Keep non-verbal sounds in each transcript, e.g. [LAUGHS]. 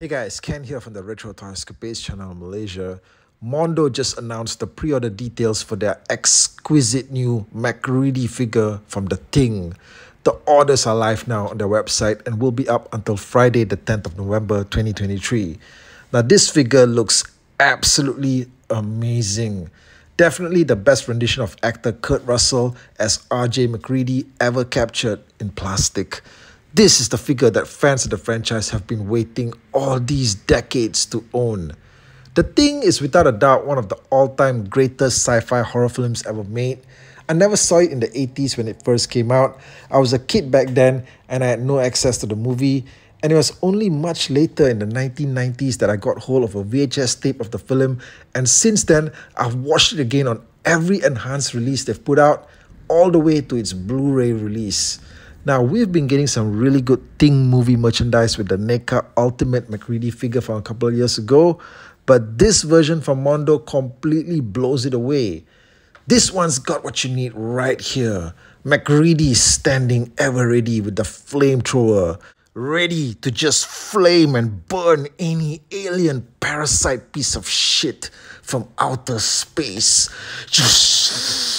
Hey guys, Ken here from the Retro Toy Escapades channel in Malaysia. Mondo just announced the pre-order details for their exquisite new MacReady figure from The Thing. The orders are live now on their website and will be up until Friday the 10th of November 2023. Now this figure looks absolutely amazing. Definitely the best rendition of actor Kurt Russell as RJ MacReady ever captured in plastic. This is the figure that fans of the franchise have been waiting all these decades to own. The Thing is without a doubt one of the all-time greatest sci-fi horror films ever made. I never saw it in the 80s when it first came out. I was a kid back then and I had no access to the movie. And it was only much later in the 1990s that I got hold of a VHS tape of the film. And since then, I've watched it again on every enhanced release they've put out, all the way to its Blu ray release. Now, we've been getting some really good Thing movie merchandise with the NECA Ultimate MacReady figure from a couple of years ago, but this version from Mondo completely blows it away. This one's got what you need right here. MacReady standing ever ready with the flamethrower, ready to just flame and burn any alien parasite piece of shit from outer space. Just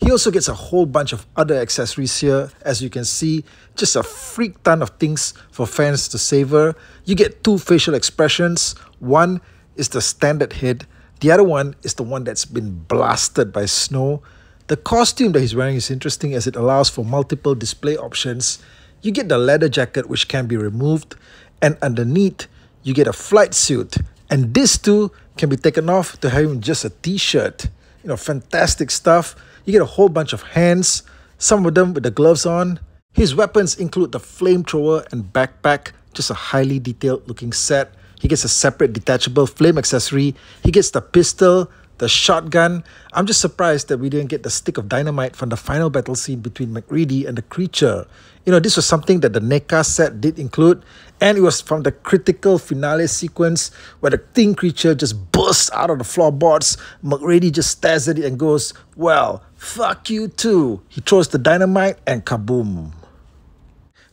He also gets a whole bunch of other accessories here. As you can see, just a freak ton of things for fans to savor. You get two facial expressions. One is the standard head. The other one is the one that's been blasted by snow. The costume that he's wearing is interesting as it allows for multiple display options. You get the leather jacket which can be removed and underneath you get a flight suit and this too can be taken off to have him just a t-shirt. You know, fantastic stuff. You get a whole bunch of hands, some of them with the gloves on. His weapons include the flamethrower and backpack, just a highly detailed looking set. He gets a separate detachable flame accessory. He gets the pistol, the shotgun. I'm just surprised that we didn't get the stick of dynamite from the final battle scene between MacReady and the creature. You know, this was something that the NECA set did include, and it was from the critical finale sequence where the thing creature just bursts out of the floorboards. MacReady just stares at it and goes, Well, fuck you too. He throws the dynamite and kaboom.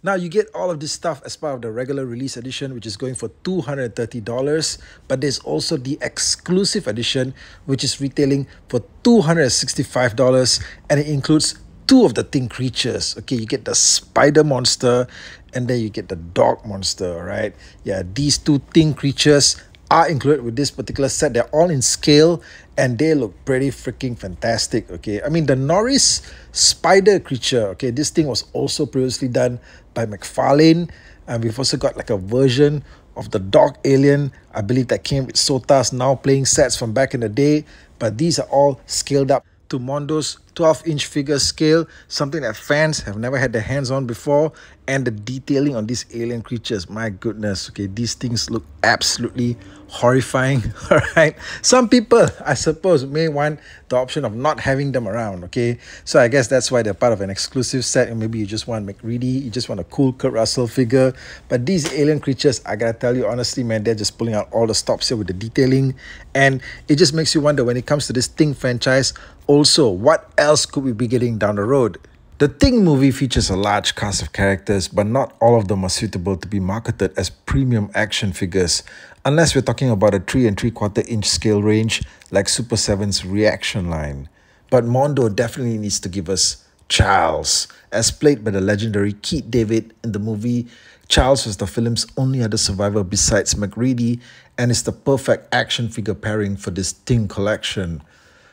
Now you get all of this stuff as part of the regular release edition which is going for $230 but there's also the exclusive edition which is retailing for $265 and it includes two of the thing creatures okay you get the spider monster and then you get the dog monster right yeah these two thing creatures are included with this particular set. They're all in scale and they look pretty freaking fantastic. Okay, I mean, the Norris spider creature, okay, this thing was also previously done by McFarlane, and we've also got like a version of the dog alien. I believe that came with SOTA's now playing sets from back in the day, but these are all scaled up to Mondo's 12 inch figure scale, something that fans have never had their hands on before, and the detailing on these alien creatures, my goodness, okay, these things look absolutely horrifying, [LAUGHS] all right? Some people, I suppose, may want the option of not having them around, okay? So I guess that's why they're part of an exclusive set, and maybe you just want MacReady, you just want a cool Kurt Russell figure, but these alien creatures, I gotta tell you honestly, man, they're just pulling out all the stops here with the detailing, and it just makes you wonder when it comes to this Thing franchise, also, what else could we be getting down the road? The Thing movie features a large cast of characters, but not all of them are suitable to be marketed as premium action figures, unless we're talking about a 3 and 3 quarter inch scale range like Super 7's reaction line. But Mondo definitely needs to give us Charles, as played by the legendary Keith David in the movie. Charles was the film's only other survivor besides MacReady and is the perfect action figure pairing for this Thing collection.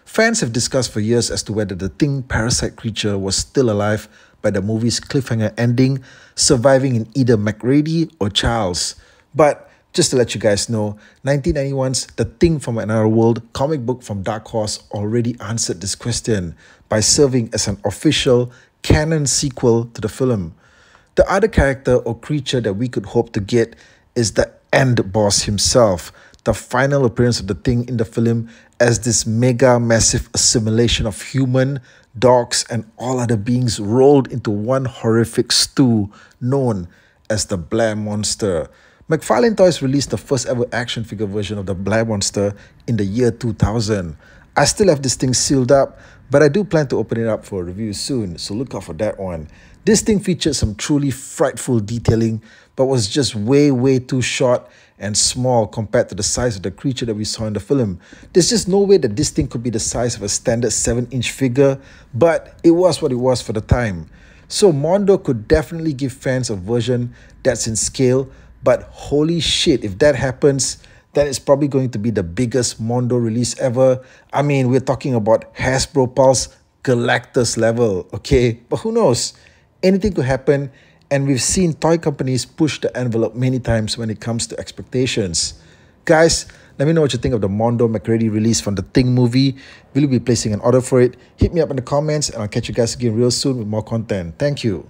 Fans have discussed for years as to whether the Thing parasite creature was still alive by the movie's cliffhanger ending, surviving in either MacReady or Charles. But just to let you guys know, 1991's The Thing from Another World comic book from Dark Horse already answered this question by serving as an official canon sequel to the film. The other character or creature that we could hope to get is the End Boss himself, the final appearance of the Thing in the film as this mega massive assimilation of human, dogs, and all other beings rolled into one horrific stew known as the Blair Monster. McFarlane Toys released the first ever action figure version of the Blair Monster in the year 2000. I still have this thing sealed up, but I do plan to open it up for review soon, so look out for that one. This thing featured some truly frightful detailing, but was just way, way too short and small compared to the size of the creature that we saw in the film. There's just no way that this thing could be the size of a standard 7 inch figure, but it was what it was for the time. So Mondo could definitely give fans a version that's in scale, but holy shit, if that happens, then it's probably going to be the biggest Mondo release ever. I mean, we're talking about Hasbro Pulse Galactus level, okay? But who knows? Anything could happen, and we've seen toy companies push the envelope many times when it comes to expectations. Guys, let me know what you think of the Mondo MacReady release from the Thing movie. Will you be placing an order for it? Hit me up in the comments, and I'll catch you guys again real soon with more content. Thank you.